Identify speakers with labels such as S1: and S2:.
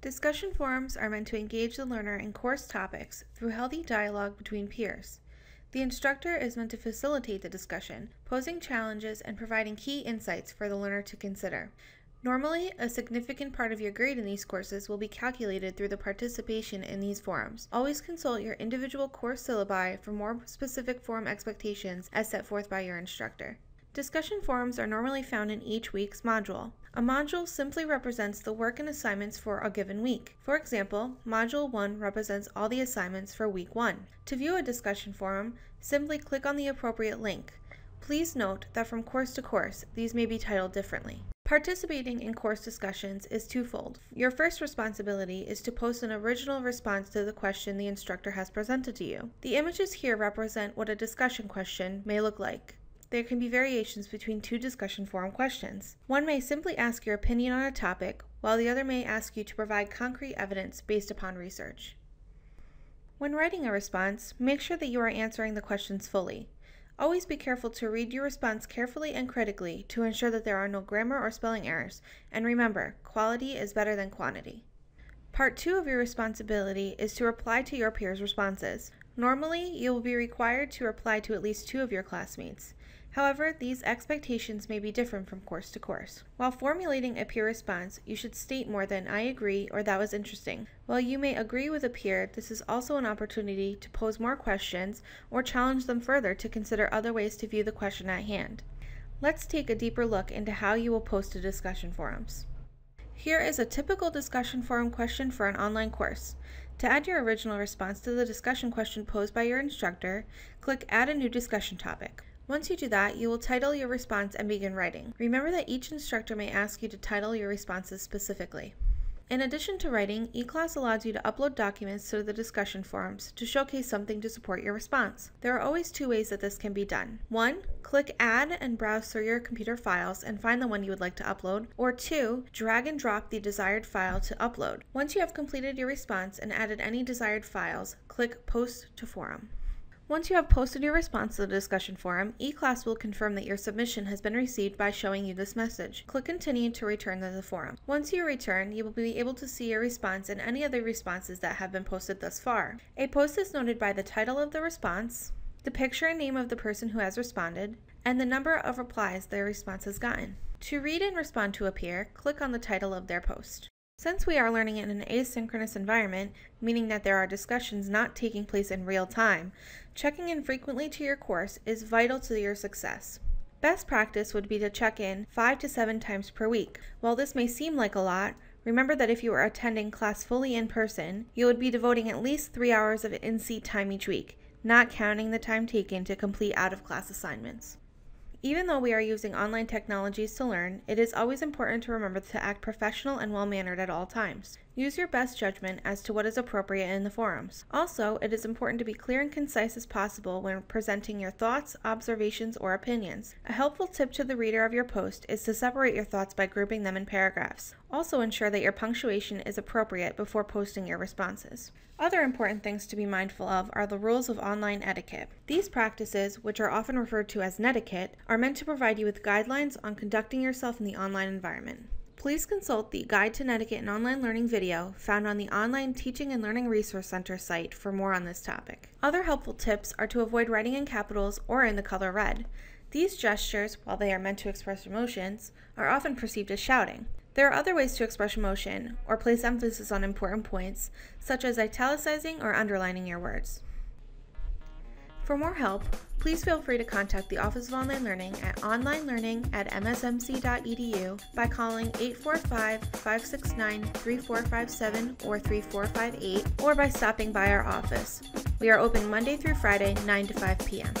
S1: Discussion forums are meant to engage the learner in course topics through healthy dialogue between peers. The instructor is meant to facilitate the discussion, posing challenges and providing key insights for the learner to consider. Normally, a significant part of your grade in these courses will be calculated through the participation in these forums. Always consult your individual course syllabi for more specific forum expectations as set forth by your instructor. Discussion forums are normally found in each week's module. A module simply represents the work and assignments for a given week. For example, Module 1 represents all the assignments for Week 1. To view a discussion forum, simply click on the appropriate link. Please note that from course to course, these may be titled differently. Participating in course discussions is twofold. Your first responsibility is to post an original response to the question the instructor has presented to you. The images here represent what a discussion question may look like there can be variations between two discussion forum questions. One may simply ask your opinion on a topic, while the other may ask you to provide concrete evidence based upon research. When writing a response, make sure that you are answering the questions fully. Always be careful to read your response carefully and critically to ensure that there are no grammar or spelling errors, and remember, quality is better than quantity. Part 2 of your responsibility is to reply to your peers' responses. Normally, you will be required to reply to at least two of your classmates. However, these expectations may be different from course to course. While formulating a peer response, you should state more than I agree or that was interesting. While you may agree with a peer, this is also an opportunity to pose more questions or challenge them further to consider other ways to view the question at hand. Let's take a deeper look into how you will post to discussion forums. Here is a typical discussion forum question for an online course. To add your original response to the discussion question posed by your instructor, click Add a new discussion topic. Once you do that, you will title your response and begin writing. Remember that each instructor may ask you to title your responses specifically. In addition to writing, eClass allows you to upload documents to the discussion forums to showcase something to support your response. There are always two ways that this can be done. One, click Add and browse through your computer files and find the one you would like to upload. Or two, drag and drop the desired file to upload. Once you have completed your response and added any desired files, click Post to Forum. Once you have posted your response to the discussion forum, eClass will confirm that your submission has been received by showing you this message. Click Continue to return to the forum. Once you return, you will be able to see your response and any other responses that have been posted thus far. A post is noted by the title of the response, the picture and name of the person who has responded, and the number of replies their response has gotten. To read and respond to a peer, click on the title of their post. Since we are learning in an asynchronous environment, meaning that there are discussions not taking place in real time, checking in frequently to your course is vital to your success. Best practice would be to check in 5 to 7 times per week. While this may seem like a lot, remember that if you are attending class fully in person, you would be devoting at least 3 hours of in-seat time each week, not counting the time taken to complete out-of-class assignments. Even though we are using online technologies to learn, it is always important to remember to act professional and well mannered at all times. Use your best judgment as to what is appropriate in the forums. Also, it is important to be clear and concise as possible when presenting your thoughts, observations, or opinions. A helpful tip to the reader of your post is to separate your thoughts by grouping them in paragraphs. Also ensure that your punctuation is appropriate before posting your responses. Other important things to be mindful of are the rules of online etiquette. These practices, which are often referred to as netiquette, are meant to provide you with guidelines on conducting yourself in the online environment. Please consult the Guide to Netiquette and Online Learning video found on the Online Teaching and Learning Resource Center site for more on this topic. Other helpful tips are to avoid writing in capitals or in the color red. These gestures, while they are meant to express emotions, are often perceived as shouting. There are other ways to express emotion or place emphasis on important points, such as italicizing or underlining your words. For more help, please feel free to contact the Office of Online Learning at onlinelearning at msmc.edu by calling 845-569-3457 or 3458 or by stopping by our office. We are open Monday through Friday, 9 to 5 p.m.